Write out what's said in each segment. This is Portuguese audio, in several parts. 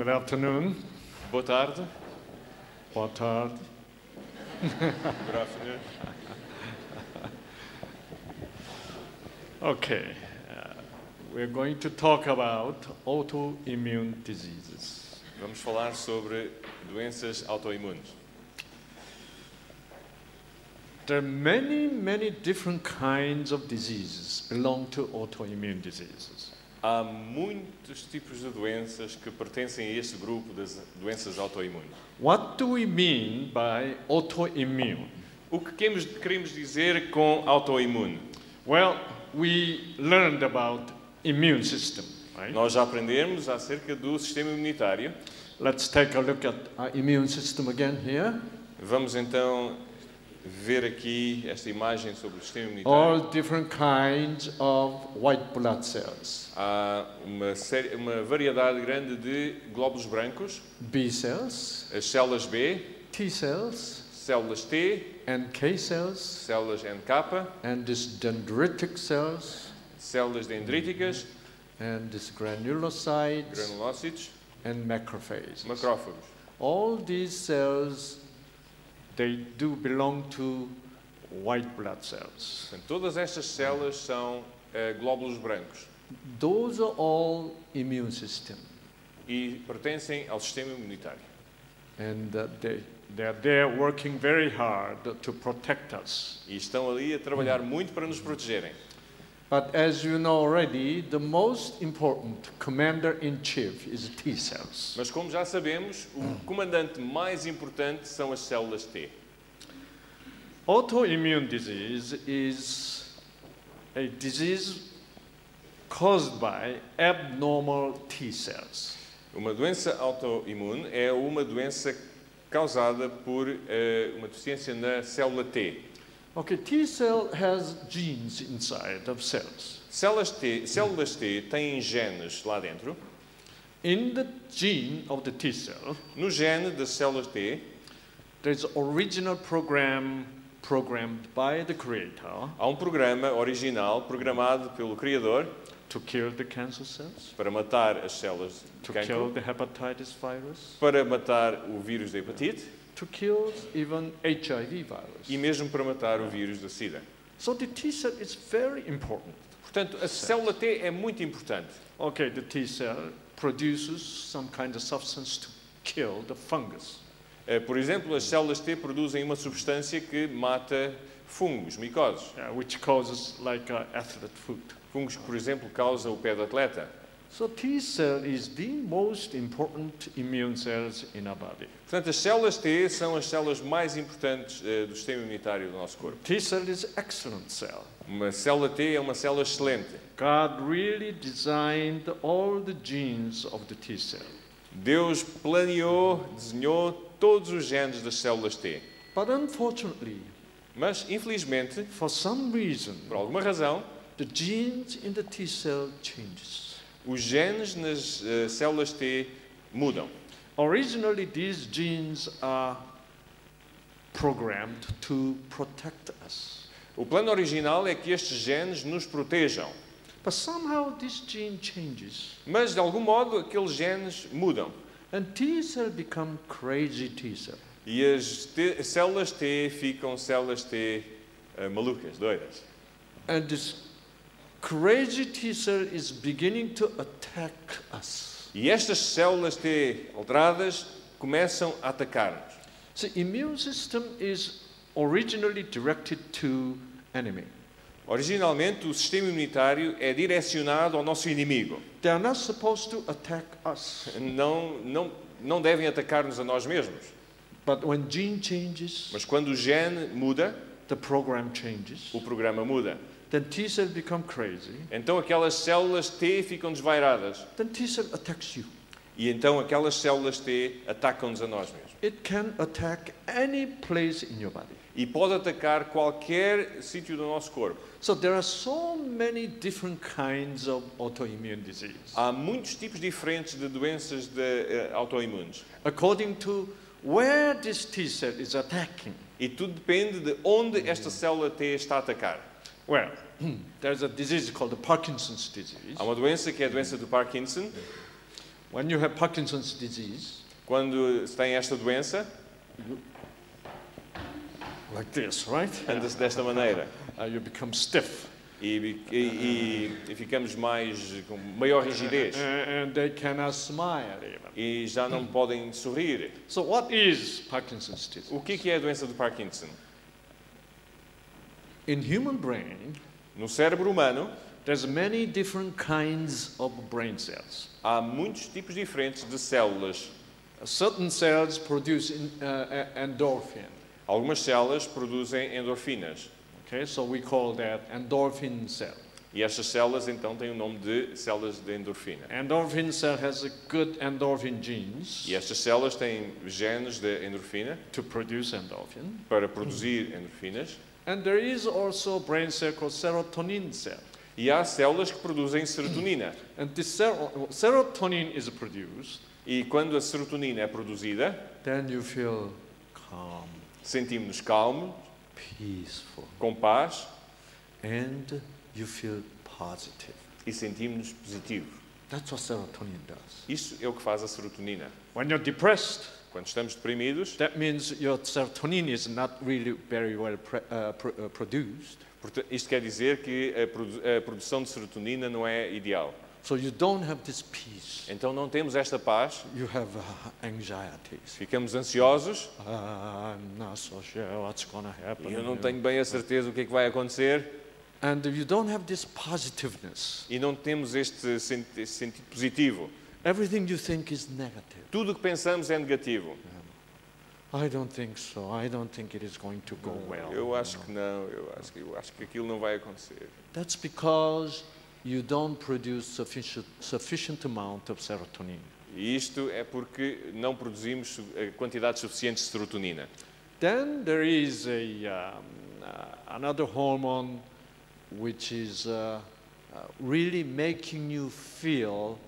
Good afternoon. Boa tarde. Boa tarde. Good afternoon. Okay. Uh, we're going to talk about autoimmune diseases. Vamos falar sobre doenças autoimunes. There are many, many different kinds of diseases belong to autoimmune diseases. Há muitos tipos de doenças que pertencem a este grupo das doenças autoimunes. What do we mean by autoimmune? O que queremos, queremos dizer com autoimune? Well, we learned about immune system, right? Nós já aprendemos acerca do sistema imunitário. Let's take a look at our immune system again here. Vamos então ver aqui esta imagem sobre o sistema imunitário. All different kinds of white blood cells. Há uma, série, uma variedade grande de glóbulos brancos, B cells, as células B, T cells, células T, NK cells, células NK, and these dendritic cells, células dendríticas, and these granulocytes, granulócitos, and macrophages. macrófagos. All these cells, they do belong to white blood cells. Portanto, todas estas células são eh, glóbulos brancos Those are all immune system, e pertencem ao sistema imunitário. and uh, they, they are there working very hard to protect us. E estão ali a trabalhar muito para nos protegerem. But as you know already, the most important commander in chief is T cells. Mas como já sabemos, o comandante mais importante são as células T. Autoimmune disease is a disease caused by abnormal T cells. Uma doença autoimune é uma doença causada por eh, uma deficiência na célula T. Okay, T cell has genes inside of cells. Células T, células T têm genes lá dentro. In the gene of the T cell, No gene das células T there's original program programmed by the creator há um programa original programado pelo Criador to kill the cancer cells, para matar as células de to kill cancro, the hepatitis virus, para matar o vírus da hepatite to kill even HIV virus. e mesmo para matar o vírus da SIDA. So the T cell is very important. Portanto, a célula T é muito importante. Okay, the T cell produces some kind of substance to kill the fungus. Eh, Por exemplo, as células T produzem uma substância que mata fungos, micoses. uh, which causes like uh, athlete foot. Fungos por exemplo, causam o pé do atleta. So T cell is the most important immune cells in our body. Portanto, as células T são as células mais importantes eh, do sistema imunitário do nosso corpo. T cell is excellent cell. Uma célula T é uma célula excelente. God really designed all the genes of the T cell. Deus planeou, desenhou todos os genes das células T. But unfortunately, Mas, infelizmente, for some reason, por alguma razão, the genes in the T cell changes. Os genes nas eh, células T mudam. Originally, these genes are programmed to protect us. O plano original é que estes genes nos protejam. But somehow this gene changes, Mas, de algum modo, aqueles genes mudam. and T cell become crazy T cell. E as T- células T ficam células T eh, malucas, doidas. And this crazy T cell is beginning to attack us. E estas células T alteradas começam a atacar-nos. The immune system is originally directed to enemy. Originalmente, o sistema imunitário é direcionado ao nosso inimigo. They are not supposed to attack us. Não, não, não devem atacar-nos a nós mesmos. But when gene changes, Mas quando o gene muda, the program changes. o programa muda. Then T cell become crazy. Então aquelas células T ficam desvairadas. Then T cell attacks you. E então aquelas células T atacam-nos a nós mesmos. It can attack any place in your body. E pode atacar qualquer sítio do nosso corpo. So there are so many different kinds of autoimmune disease. Há muitos tipos diferentes de doenças de, eh, autoimunes. According to where this T cell is attacking. E tudo depende de onde esta célula T está a atacar. Well, there's a disease called the Parkinson's disease. Há uma doença que é a doença do Parkinson. When you have Parkinson's disease, Quando tem esta doença, like this, right? anda-se desta maneira. Uh, you become stiff. E, e- e- ficamos mais com maior rigidez. And, and they cannot smile even. E já não podem sorrir. So what is Parkinson's disease? O que é que é a doença do Parkinson? In human brain, No cérebro humano, there's many different kinds of brain cells. há muitos tipos diferentes de células. Certain cells produce uh, uh, endorphin. Algumas células produzem endorfinas. Okay, so we call that endorphin cell. E estas células então têm o nome de células de endorfina. Endorphin cell has a good endorphin genes E estas células têm genes de endorfina to produce endorphin. para produzir endorfinas. And there is also a brain cell called serotonin cell. E há células que produzem serotonina. And this sero- serotonin is produced, E quando a serotonina é produzida, then you feel calm, sentimos-nos calmos, peaceful, com paz and you feel positive. e sentimos-nos positivos. That's what serotonin does. Isso é o que faz a serotonina. When you're depressed, Quando estamos deprimidos, that means your serotonin is not really very well uh, uh, produced. isto quer dizer que a, produ- a produção de serotonina não é ideal. So you don't have this peace. Então não temos esta paz, You have uh, anxieties. ficamos ansiosos Uh, I'm not so sure what's to happen. eu não tenho bem a certeza do que é que vai acontecer And you don't have this positiveness. e não temos este sentido positivo. Everything you think is negative. Tudo o que pensamos é negativo. I don't think so. I don't think it is going to go well. Eu acho que não, eu acho que, eu acho que aquilo não vai acontecer. That's because you don't produce sufficient, sufficient amount of serotonin. E isto é porque não produzimos quantidades suficientes de serotonina. Then there is a, um, uh, another hormone which is uh, uh, really making you feel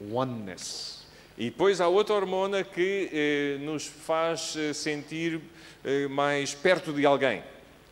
oneness. E depois há outra hormona que eh, nos faz eh, sentir eh, mais perto de alguém.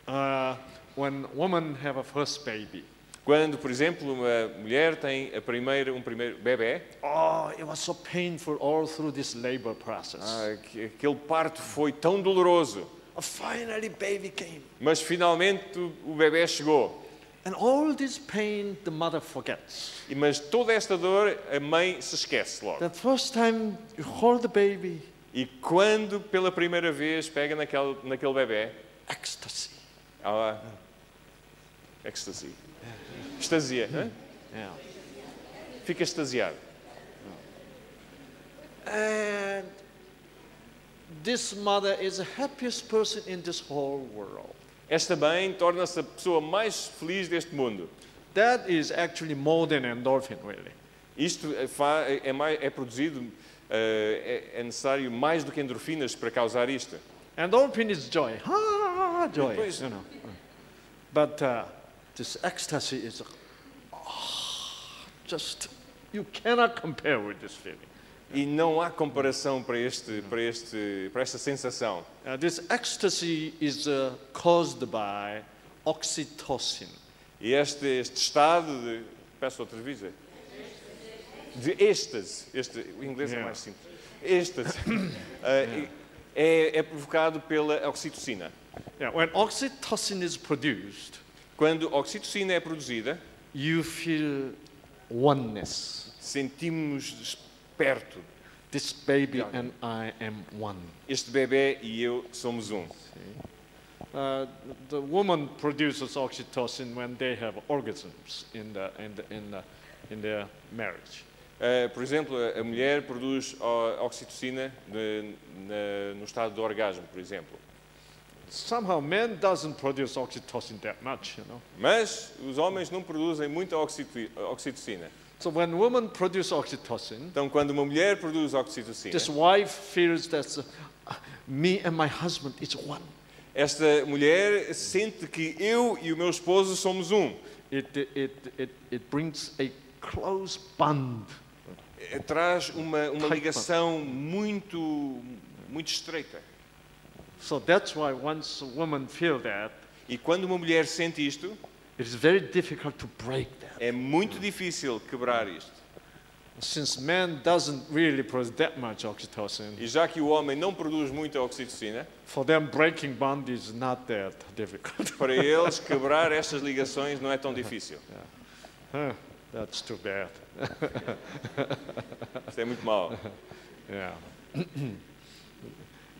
Uh, when women have a first baby, Quando, por exemplo, uma mulher tem a primeira, um primeiro bebê, oh, it was so painful all through this labor process. ah, que- aquele parto foi tão doloroso, Uh, finally, baby came. mas finalmente o, o bebê chegou. And all this pain, the mother forgets. E- Mas toda esta dor, a mãe se esquece logo. The first time you hold the baby, E quando pela primeira vez pega naquele, naquele bebê, ecstasy. há ecstasy. Extasia. hã? Yeah. Fica extasiado. And this mother is the happiest person in this whole world. Esta mãe torna-se a pessoa mais feliz deste mundo. That is actually more than endorphin, really. Isto é, é mais- é produzido, eh, é, é necessário mais do que endorfinas para causar isto. Endorphin is joy. Ah, joy. Depois- You know. But uh, this ecstasy is ah, just you cannot compare with this feeling. E não há comparação para, este, para, este, para esta sensação. Uh, this ecstasy is uh, caused by oxytocin. E este, este estado de. Peço outra vez. é? De êxtase. Este, o inglês é Yeah. mais simples. Êxtase. eh, é, é provocado pela oxitocina. Yeah, when oxytocin is produced, Quando oxitocina é produzida, you feel oneness. sentimos perto. This baby and I am one. Este bebê e eu somos um. Uh, the woman produces oxytocin when they have orgasms in, the, in, the, in, the, in their marriage. Eh, por exemplo, a mulher produz ó, oxitocina de- na- no estado de orgasmo, por exemplo. Somehow, man doesn't produce oxytocin that much, you know. Mas os homens não produzem muita oxito- oxitocina. So when women produce oxytocin, Então, quando uma mulher produz oxitocina, this wife feels that uh, me and my husband is one. esta mulher sente que eu e o meu esposo somos um. It, it, it, it brings a close bond. Eh, Traz uma, uma ligação muito, muito estreita. So that's why once a woman feel that, E quando uma mulher sente isto, it is very difficult to break that. é muito difícil quebrar isto. Since man doesn't really produce that much oxytocin, E já que o homem não produz muita oxitocina, for them breaking bond is not that difficult. para eles quebrar estas ligações não é tão difícil. Huh, that's too bad. Isto é muito mau. Yeah.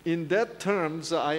In that terms, I